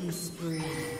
Killing spree.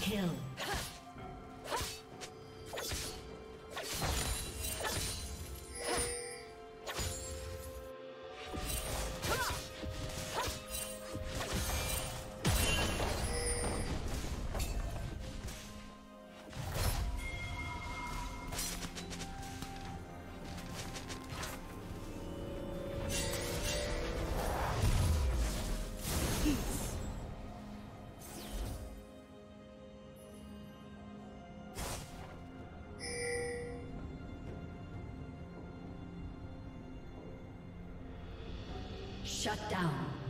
Kill. Shut down.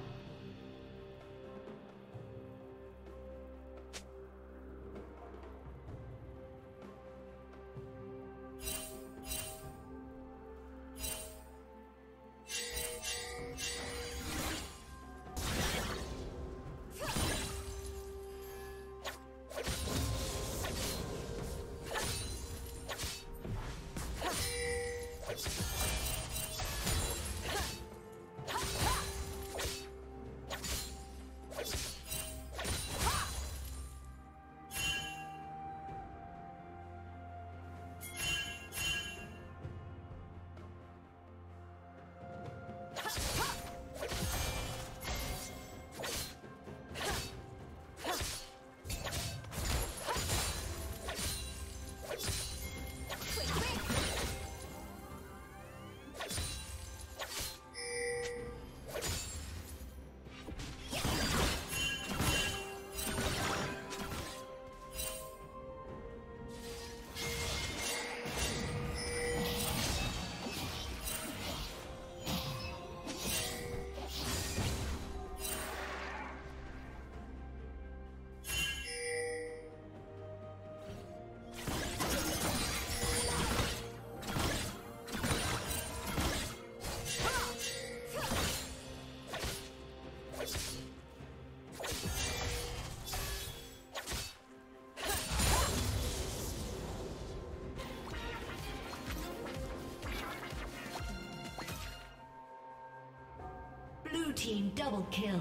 Team double kill.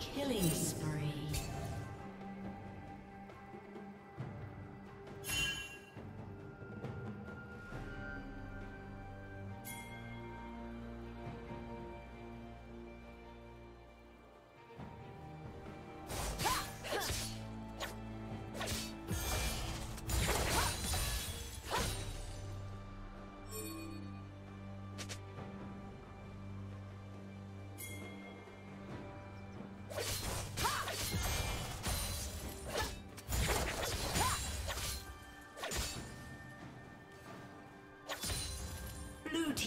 Killing spree.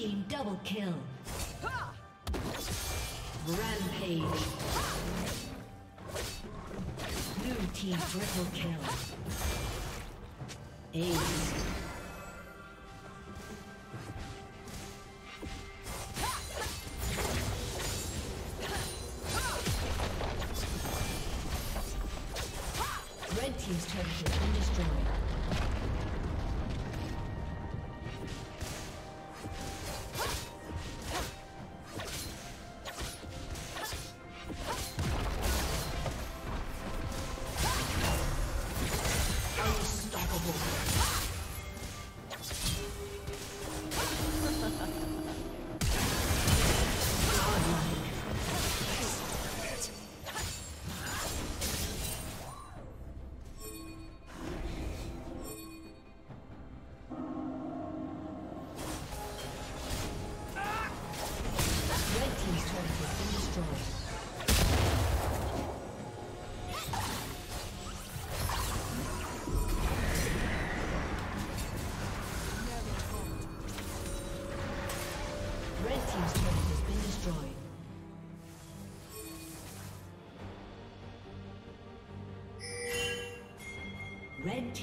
Team double kill. Rampage. Blue team triple kill. Ace.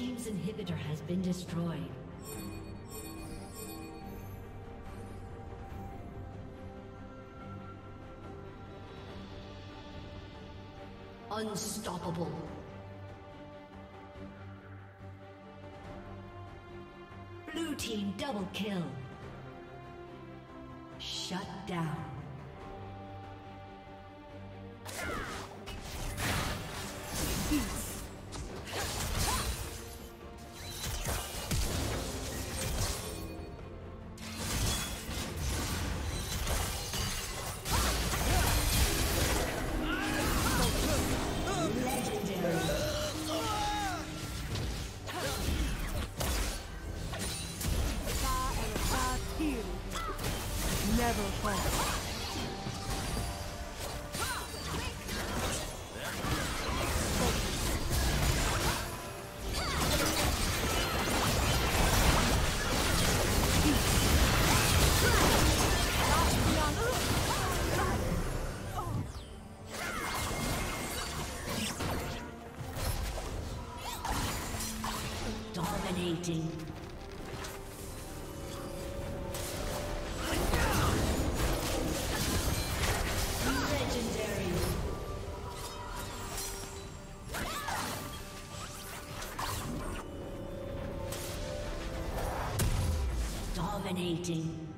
Team's inhibitor has been destroyed. Unstoppable. Blue Team double kill. Shut down. Dominating. Dominating.